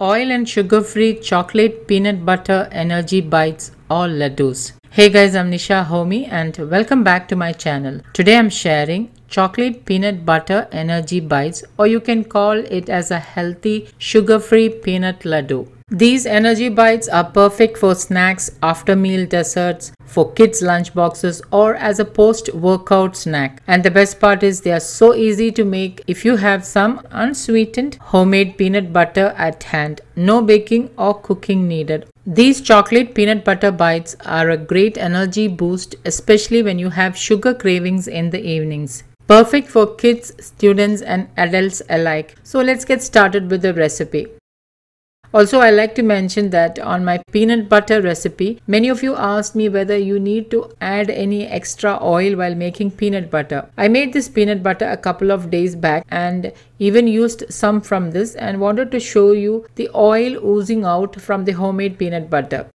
oil and sugar free chocolate peanut butter energy bites or laddus. Hey guys, I'm Nisa Homey and welcome back to my channel. Today I'm sharing chocolate peanut butter energy bites or you can call it as a healthy sugar free peanut laddu. These energy bites are perfect for snacks, after meal desserts, for kids' lunch boxes, or as a post workout snack. And the best part is they are so easy to make if you have some unsweetened homemade peanut butter at hand. No baking or cooking needed. These chocolate peanut butter bites are a great energy boost, especially when you have sugar cravings in the evenings. Perfect for kids, students, and adults alike. So let's get started with the recipe. Also, I like to mention that on my peanut butter recipe, many of you asked me whether you need to add any extra oil while making peanut butter. I made this peanut butter a couple of days back and even used some from this and wanted to show you the oil oozing out from the homemade peanut butter.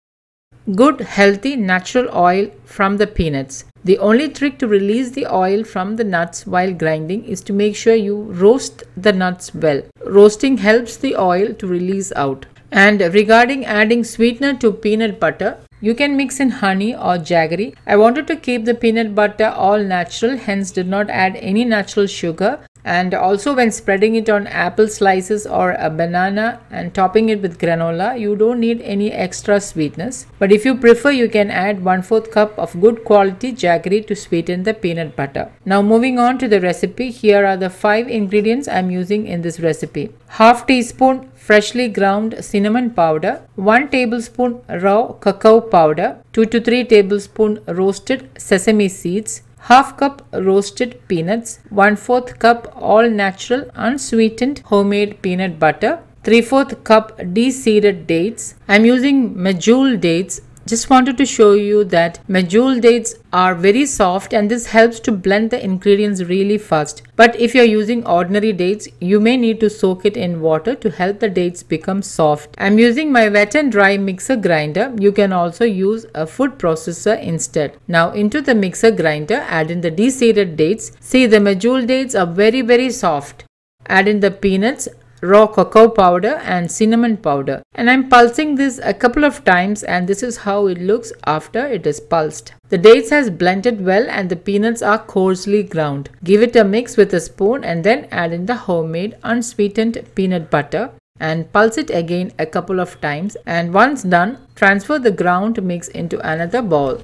Good, healthy, natural oil from the peanuts. The only trick to release the oil from the nuts while grinding is to make sure you roast the nuts well. Roasting helps the oil to release out. And regarding adding sweetener to peanut butter, you can mix in honey or jaggery. I wanted to keep the peanut butter all natural, hence did not add any natural sugar and also when spreading it on apple slices or a banana and topping it with granola you don't need any extra sweetness. But if you prefer you can add 1 4th cup of good quality jaggery to sweeten the peanut butter. Now moving on to the recipe here are the five ingredients i'm using in this recipe. Half teaspoon freshly ground cinnamon powder 1 tablespoon raw cacao powder 2 to 3 tablespoon roasted sesame seeds half cup roasted peanuts, 1 4th cup all natural unsweetened homemade peanut butter, 3 4th cup de-seeded dates. I'm using medjool dates just wanted to show you that medjool dates are very soft and this helps to blend the ingredients really fast. But if you're using ordinary dates, you may need to soak it in water to help the dates become soft. I'm using my wet and dry mixer grinder. You can also use a food processor instead. Now into the mixer grinder, add in the de-seeded dates. See the medjool dates are very very soft. Add in the peanuts raw cocoa powder and cinnamon powder and I'm pulsing this a couple of times and this is how it looks after it is pulsed. The dates has blended well and the peanuts are coarsely ground. Give it a mix with a spoon and then add in the homemade unsweetened peanut butter and pulse it again a couple of times and once done transfer the ground mix into another bowl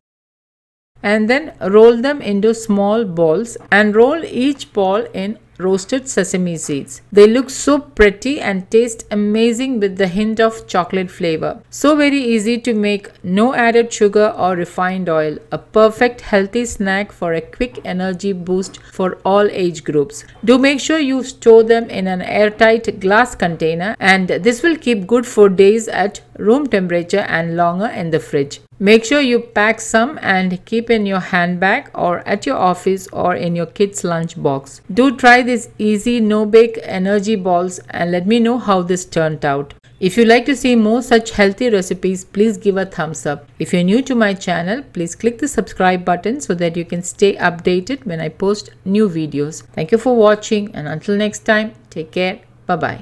and then roll them into small balls and roll each ball in roasted sesame seeds. They look so pretty and taste amazing with the hint of chocolate flavor. So very easy to make, no added sugar or refined oil. A perfect healthy snack for a quick energy boost for all age groups. Do make sure you store them in an airtight glass container and this will keep good for days at room temperature and longer in the fridge. Make sure you pack some and keep in your handbag or at your office or in your kids lunch box. Do try these easy no bake energy balls and let me know how this turned out. If you like to see more such healthy recipes, please give a thumbs up. If you're new to my channel, please click the subscribe button so that you can stay updated when I post new videos. Thank you for watching and until next time, take care. Bye-bye.